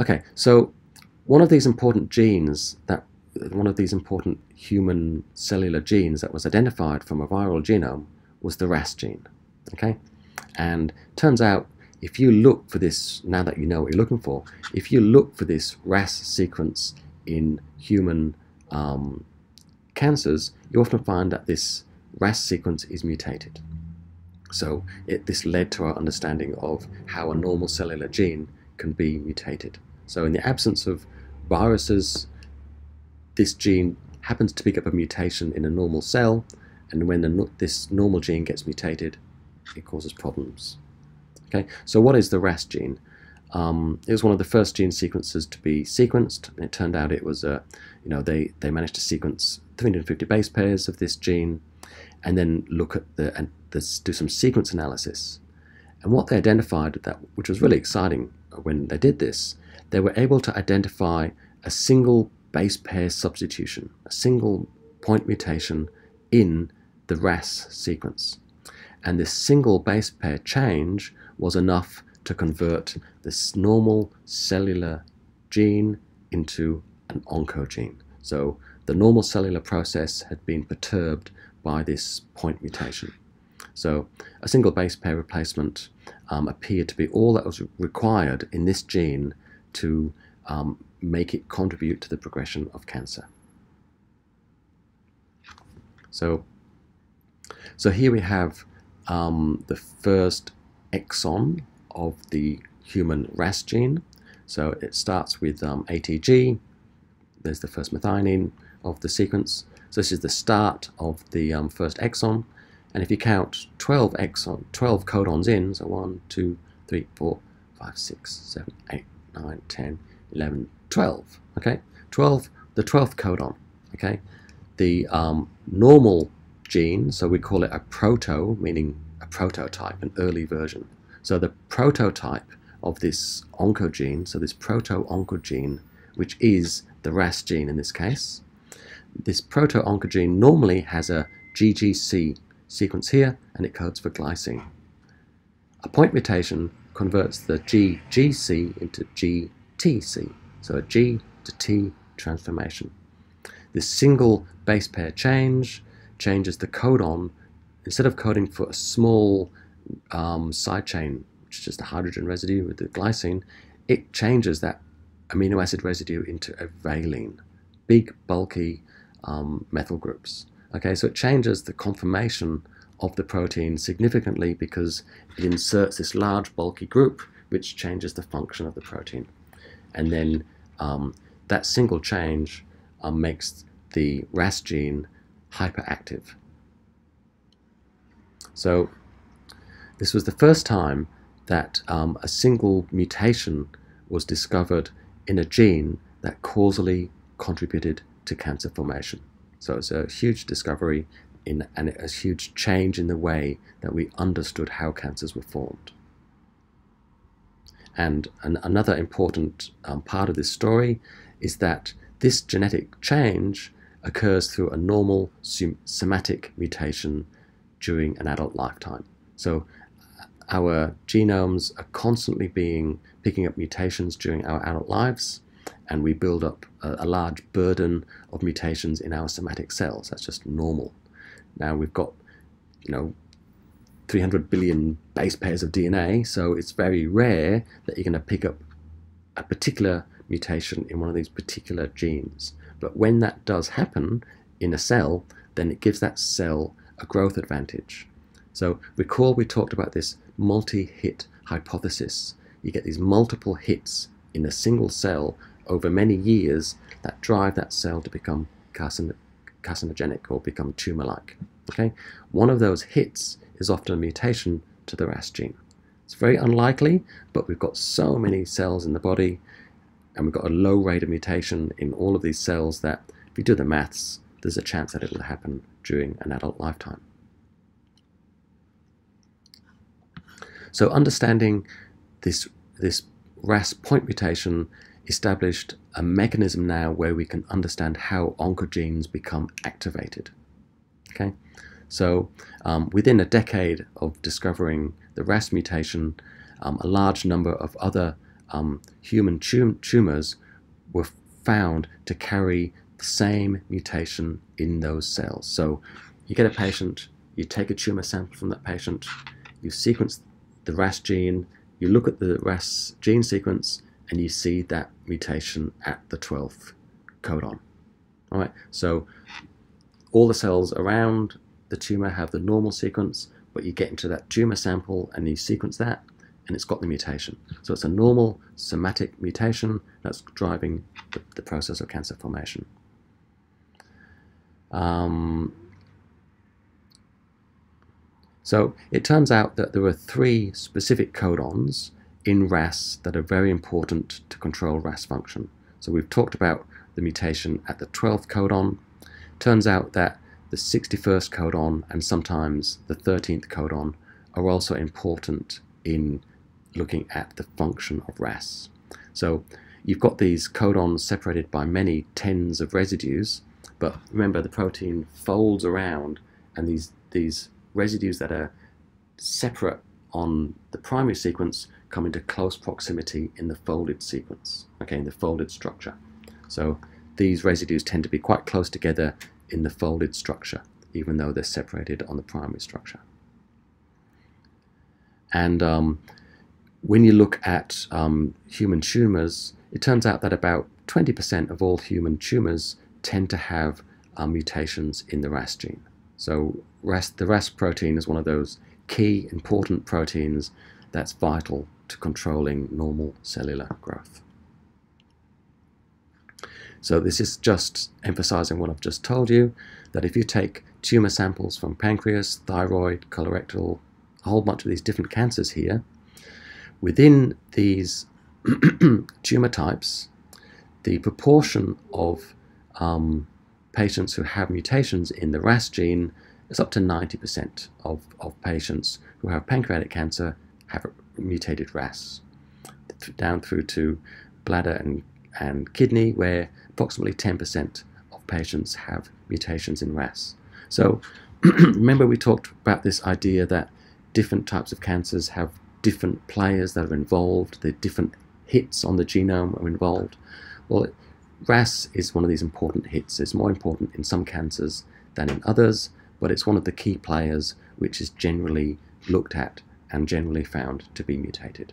Okay, so one of these important genes that one of these important human cellular genes that was identified from a viral genome was the RAS gene. Okay, and turns out if you look for this, now that you know what you're looking for, if you look for this RAS sequence in human um, cancers, you often find that this RAS sequence is mutated. So it, this led to our understanding of how a normal cellular gene can be mutated. So in the absence of viruses, this gene happens to pick up a mutation in a normal cell, and when the, this normal gene gets mutated, it causes problems. Okay, so what is the RAS gene? Um, it was one of the first gene sequences to be sequenced, and it turned out it was a, you know, they they managed to sequence 350 base pairs of this gene, and then look at the and this, do some sequence analysis. And what they identified that, which was really exciting when they did this, they were able to identify a single base pair substitution, a single point mutation in the RAS sequence. And this single base pair change was enough to convert this normal cellular gene into an oncogene. So the normal cellular process had been perturbed by this point mutation. So a single base pair replacement um, appeared to be all that was required in this gene to um, make it contribute to the progression of cancer. So, so here we have um, the first exon of the human RAS gene. So it starts with um, ATG. There's the first methionine of the sequence. So this is the start of the um, first exon. And if you count 12 exon, 12 codons in, so 1, 2, 3, 4, 5, 6, 7, 8, 9, 10, 11, 12. Okay, 12, the 12th codon. Okay, the um, normal gene, so we call it a proto, meaning a prototype, an early version. So the prototype of this oncogene, so this proto-oncogene, which is the RAS gene in this case, this proto-oncogene normally has a GGC sequence here, and it codes for glycine. A point mutation converts the GGC into GTC, so a G to T transformation. This single base pair change changes the codon. Instead of coding for a small um, side chain, which is just a hydrogen residue with the glycine, it changes that amino acid residue into a valine, big, bulky um, methyl groups. Okay, so it changes the conformation of the protein significantly because it inserts this large bulky group which changes the function of the protein. And then um, that single change um, makes the RAS gene hyperactive. So this was the first time that um, a single mutation was discovered in a gene that causally contributed to cancer formation. So it's a huge discovery in, and a huge change in the way that we understood how cancers were formed. And an, another important um, part of this story is that this genetic change occurs through a normal somatic mutation during an adult lifetime. So our genomes are constantly being picking up mutations during our adult lives, and we build up a, a large burden of mutations in our somatic cells. That's just normal. Now we've got, you know, 300 billion base pairs of DNA, so it's very rare that you're going to pick up a particular mutation in one of these particular genes. But when that does happen in a cell, then it gives that cell a growth advantage. So recall we talked about this multi-hit hypothesis. You get these multiple hits in a single cell over many years that drive that cell to become carcin carcinogenic or become tumor-like. Okay, One of those hits is often a mutation to the RAS gene. It's very unlikely, but we've got so many cells in the body and we've got a low rate of mutation in all of these cells that if you do the maths, there's a chance that it will happen during an adult lifetime. So understanding this, this RAS point mutation established a mechanism now where we can understand how oncogenes become activated. Okay, so um, within a decade of discovering the RAS mutation, um, a large number of other um, human tum tumors were found to carry the same mutation in those cells. So you get a patient, you take a tumor sample from that patient, you sequence the RAS gene, you look at the RAS gene sequence, and you see that mutation at the 12th codon. All right, so all the cells around the tumor have the normal sequence, but you get into that tumor sample and you sequence that, and it's got the mutation. So it's a normal somatic mutation that's driving the, the process of cancer formation. Um, so it turns out that there are three specific codons in RAS that are very important to control RAS function. So we've talked about the mutation at the 12th codon. Turns out that the 61st codon and sometimes the 13th codon are also important in looking at the function of RAS. So you've got these codons separated by many tens of residues, but remember the protein folds around and these, these residues that are separate on the primary sequence come into close proximity in the folded sequence, okay, in the folded structure. So these residues tend to be quite close together in the folded structure, even though they're separated on the primary structure. And um, when you look at um, human tumors, it turns out that about 20% of all human tumors tend to have uh, mutations in the RAS gene. So RAS, the RAS protein is one of those key important proteins that's vital to controlling normal cellular growth. So this is just emphasizing what I've just told you, that if you take tumor samples from pancreas, thyroid, colorectal, a whole bunch of these different cancers here, within these tumor types, the proportion of um, patients who have mutations in the RAS gene is up to 90% of, of patients who have pancreatic cancer have mutated RAS, down through to bladder and, and kidney, where approximately 10% of patients have mutations in RAS. So remember we talked about this idea that different types of cancers have different players that are involved, the different hits on the genome are involved. Well, RAS is one of these important hits. It's more important in some cancers than in others, but it's one of the key players which is generally looked at and generally found to be mutated.